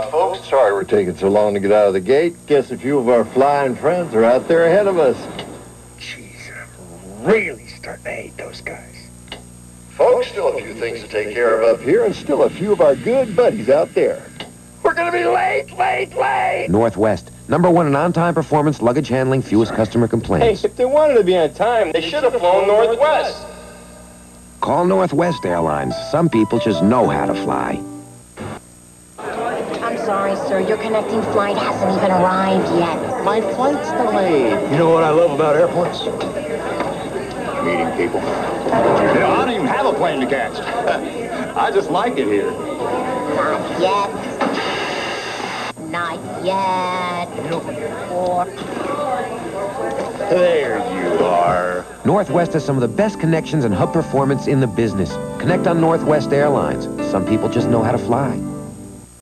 Uh, folks, sorry we're taking so long to get out of the gate. Guess a few of our flying friends are out there ahead of us. Jeez, I'm really starting to hate those guys. Folks, still a few things to take care of up here, and still a few of our good buddies out there. We're gonna be late, late, late! Northwest, number one in on-time performance, luggage handling, fewest customer complaints. Hey, if they wanted to be on time, they should have flown Northwest. Call Northwest Airlines. Some people just know how to fly. I'm sorry, sir. Your connecting flight hasn't even arrived yet. My flight's delayed. You know what I love about airports? Meeting people. I don't even have a plane to catch. I just like it here. Not yet. Not yet. Or There you are. Northwest has some of the best connections and hub performance in the business. Connect on Northwest Airlines. Some people just know how to fly.